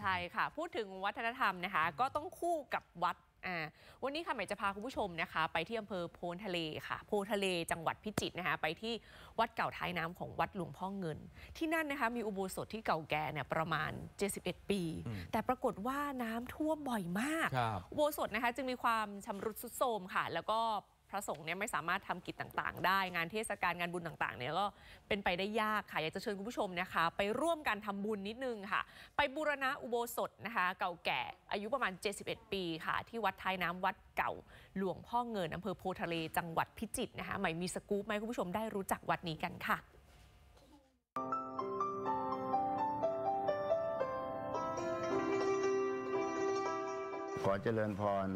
ใช่ค่ะ พูดถึงวัฒนธรรมนะคะ ก็ต้องคู่กับวัดอ่าวันนี้ค่ะหมายจะพาคุณผู้ชมนะคะ ไปที่อำเภอโพนทะเลค่ะ โพทะเลจังหวัดพิจิตรนะคะ ไปที่วัดเก่าท้ายน้ำของวัดหลวงพ่อเงิน ที่นั่นนะคะมีอุโบสถที่เก่าแก่เนี่ยประมาณ 71 ปีอืมแต่ปรากฏว่าน้ำท่วมบ่อยมากครับอุโบสถนะคะจึงมีความชำรุดทรุดโทรมค่ะ แล้วก็ พระสงฆ์เนี่ยไม่สามารถทำกิจต่างๆ ได้งานเทศกาลงานบุญต่างๆเนี่ยก็เป็นไปได้ยากค่ะ อยากจะเชิญคุณผู้ชมนะคะ ไปร่วมกันทำบุญนิดนึงค่ะ ไปบูรณะอุโบสถนะคะ เก่าแก่อายุประมาณ 71 ปีค่ะ ที่วัดท้ายน้ำวัดเก่าหลวงพ่อเงินอำเภอโพทะเลจังหวัดพิจิตรนะคะใหม่มีสกู๊ปไหมคุณผู้ชมได้รู้จักวัดนี้กันค่ะขอเจริญพร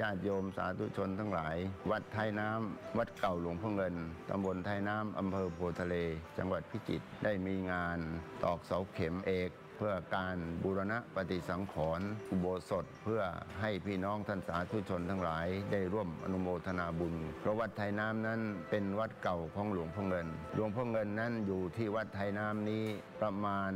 ญาติโยมสาธุชนทั้งหลาย วัดไทยน้ำ วัดเก่าหลวงพ่อเงิน ตำบลไทยน้ำอำเภอโพทะเล จังหวัดพิจิตรได้มีงานตอกเสาเข็มเอก พื่อการบูรณะปฏิสังขรณ์อุโบสถ เพื่อให้พี่น้องท่านสาธุชนทั้งหลาย ได้ร่วมอนุโมทนาบุญเพราะวัดไทยน้ำนั้นเป็นวัดเก่าของหลวงพ่อเงิน หลวงพ่อเงินนั้นอยู่ที่วัดไทยน้ำนี้ประมาณ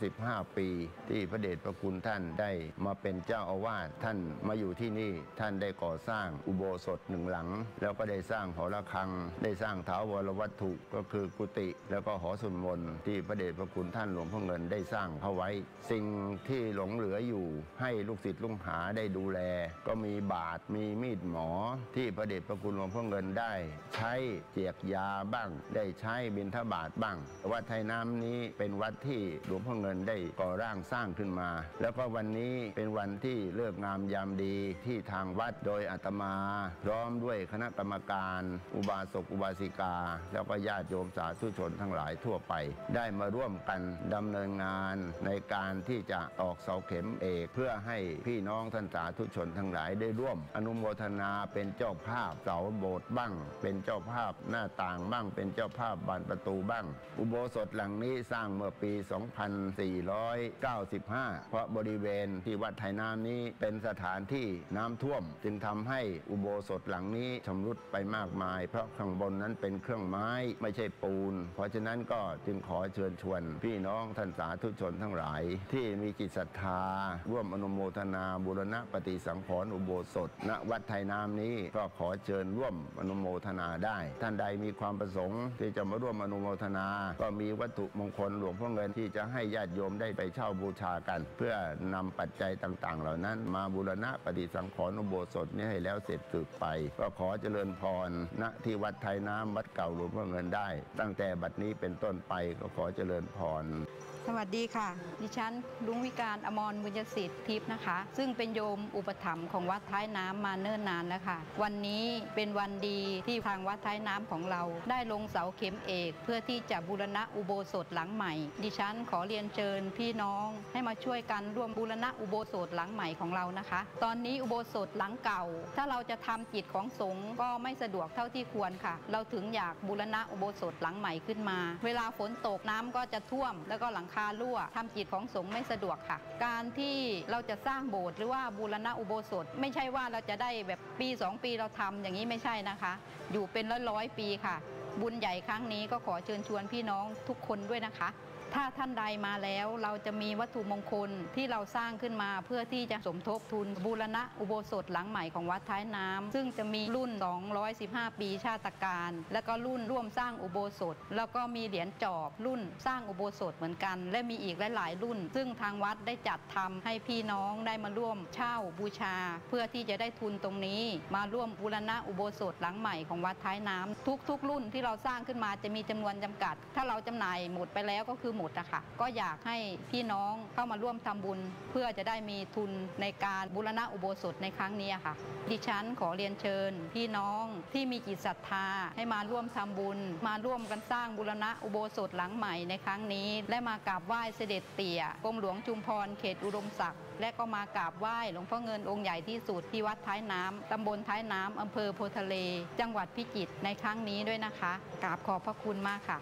35 ปี ที่พระเดชพระคุณท่านได้มาเป็นเจ้าอาวาสท่านมาอยู่ที่นี่ท่านได้ก่อสร้างอุโบสถหนึ่งหลัง แล้วก็ได้สร้างหอระฆัง ได้สร้างเท้าวรวัตถุก็คือกุฏิแล้วก็หอสวดมนที่พระเดชพระคุณท่านหลวงพ่อเงินได้สร้างเขาไว้สิ่งที่หลงเหลืออยู่ให้ลูกศิษย์ลูกหาได้ดูแล ก็มีบาทมีมีดหมอ ที่พระเดชพระคุณหลวงพ่อเงินได้ ใช้เจียกยาบ้าง ได้ใช้บิณฑบาตบ้าง วัดไทยน้ำนี้เป็นวัดที่หลวงพ่อเงินได้ก่อร่างสร้างขึ้นมา แล้วก็วันนี้เป็นวันที่เลิกงามยามดีที่ทางวัดโดยอาตมา พร้อมด้วยคณะกรรมการ อุบาสกอุบาสิกา แล้วก็ญาติโยมสาธุชนทั้งหลายทั่วไป ได้มาร่วมกันดำเนินงานในการที่จะตอกเสาเข็มเอกเพื่อให้พี่น้องท่านสาธุชนทั้งหลายได้ร่วม อนุโมทนาเป็นเจ้าภาพเสาโบสถ์บ้าง เป็นเจ้าภาพหน้าต่างบ้าง เป็นเจ้าภาพบานประตูบ้าง อุโบสถหลังนี้สร้างเมื่อปี 2495 เพราะบริเวณที่วัดไทยน้ำนี้เป็นสถานที่น้ำท่วม จึงทำให้อุโบสถหลังนี้ชำรุดไปมากมาย เพราะข้างบนนั้นเป็นเครื่องไม้ไม่ใช่ปูน เพราะฉะนั้นก็จึงขอเชิญชวนพี่น้องท่านสาธุชนทั้งหลายที่มีจิตศรัทธา ร่วมอนุโมทนาบูรณะปฏิสังขรณ์อุโบสถ ณวัดไทยน้ำนี้ก็ขอเชิญร่วมอนุโมทนาได้ ท่านใดมีความประสงค์ที่จะมาร่วมอนุโมทนา ก็มีวัตถุมงคลหลวงพ่อเงินที่จะให้ญาติโยมได้ไปเช่าบูชากัน เพื่อนำปัจจัยต่าง ๆ เหล่านั้น มาบูรณะปฏิสังขรณ์อุโบสถนี้ให้แล้วเสร็จสืบไป ก็ขอเจริญพรณที่วัดไทยน้ำวัดเก่าหลวงพ่อเงินได้ ตั้งแต่บัดนี้เป็นต้นไปก็ขอเจริญพรสวัสดีค่ะ ดิฉันลุงวิการอมรบุญสิทธิ์ทิพย์นะคะ ซึ่งเป็นโยมอุปถัมภ์ของวัดท้ายน้ำมาเนิ่นนานแล้วค่ะ วันนี้เป็นวันดีที่ทางวัดท้ายน้ำของเรา ได้ลงเสาเข็มเอก เพื่อที่จะบูรณะอุโบสถหลังใหม่ ดิฉันขอเรียนเชิญพี่น้องให้มาช่วยกันร่วมบูรณะอุโบสถหลังใหม่ของเรานะคะ ตอนนี้อุโบสถหลังเก่า ถ้าเราจะทำกิจของสงฆ์ก็ไม่สะดวกเท่าที่ควรค่ะ เราถึงอยากบูรณะอุโบสถหลังใหม่ขึ้นมา เวลาฝนตกน้ำก็จะท่วมแล้วก็หลังคารั่วทำจิตของสงฆ์ไม่สะดวกค่ะ การที่เราจะสร้างโบสถ์หรือว่าบูรณะอุโบสถ ไม่ใช่ว่าเราจะได้แบบปี 2 ปีเราทำอย่างนี้ไม่ใช่นะคะ อยู่เป็นร้อยร้อยๆปีค่ะ บุญใหญ่ครั้งนี้ก็ขอเชิญชวนพี่น้องทุกคนด้วยนะคะ ถ้าท่านใดมาแล้วเราจะมีวัตถุมงคลที่เราสร้างขึ้นมาเพื่อที่จะสมทบทุนบูรณะอุโบสถหลังใหม่ของวัดท้ายน้ำซึ่งจะมีรุ่น 215 ปีชาตการ แล้วก็รุ่นร่วมสร้างอุโบสถ แล้วก็มีเหรียญจอบรุ่นสร้างอุโบสถเหมือนกัน และมีอีกหลายๆ รุ่น ซึ่งทางวัดได้จัดทำให้พี่น้องได้มาร่วมเช่าบูชา เพื่อที่จะได้ทุนตรงนี้ มาร่วมบูรณะอุโบสถหลังใหม่ของวัดท้ายน้ำทุก ๆ รุ่นที่เราสร้างขึ้นมาจะมีจำนวนจำกัด ถ้าเราจำหน่ายหมดไปแล้วก็คือหมดอะคะก็อยากให้พี่น้องเข้ามาร่วมทำบุญ เพื่อจะได้มีทุนในการบูรณะอุโบสถในครั้งนี้ค่ะ ดิฉันขอเรียนเชิญ พี่น้องที่มีจิตศรัทธา ให้มาร่วมทำบุญ มาร่วมกันสร้างบูรณะอุโบสถหลังใหม่ในครั้งนี้ และมากราบไหว้เสด็จเตี่ยกรมหลวงชุมพรเขตอุดมศักดิ์และก็มากราบไหว้หลวงพ่อเงินองค์ใหญ่ที่สุดที่วัดท้ายน้ำตำบลท้ายน้ำอำเภอโพทะเล จังหวัดพิจิตรในครั้งนี้ด้วยนะคะกราบขอบพระคุณมากค่ะ